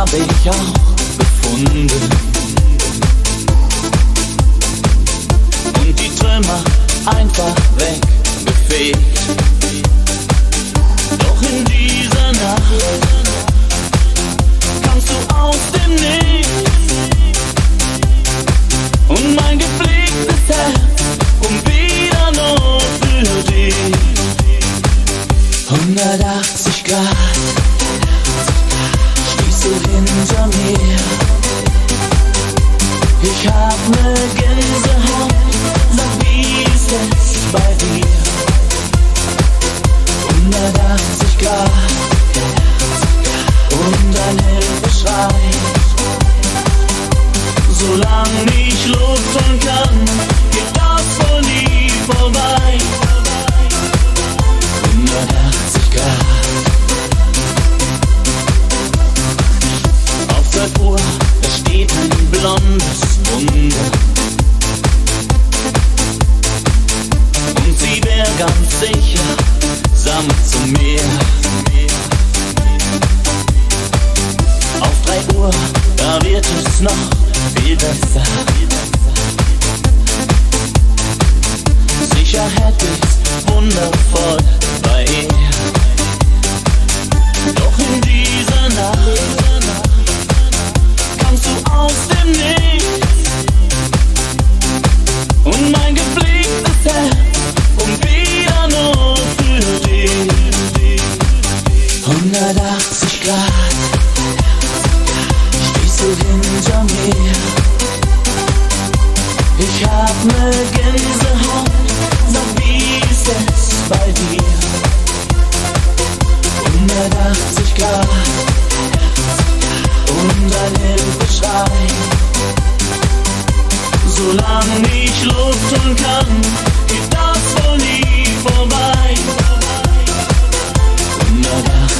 habe ich auch gefunden. Und die Trümmer einfach weggefegt. Doch in dieser Nacht kannst du aus dem Nichts. Da wird es noch viel besser. Sicherheit ist wundervoll bei ihr. Doch in dieser Nacht kamst du aus dem Nichts. macht sich klar und ein Hilfeschrei. Solange ich Luft und kann, geht das wohl nie vorbei. Wunderbar.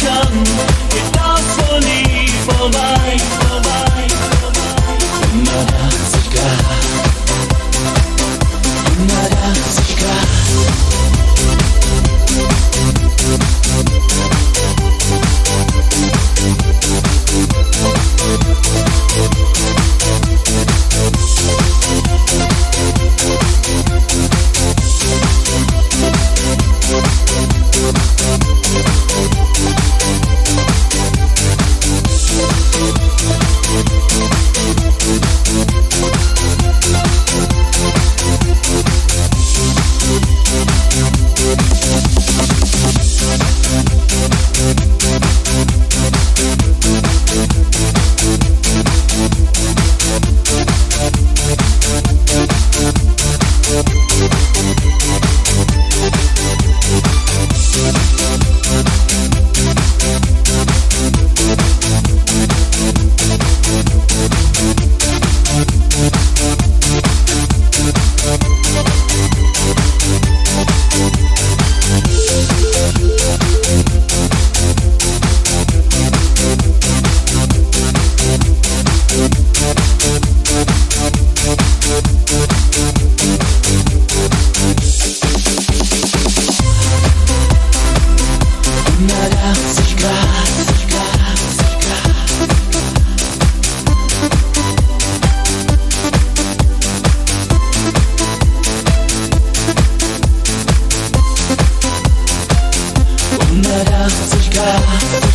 Solange ich Luft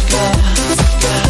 Solange ich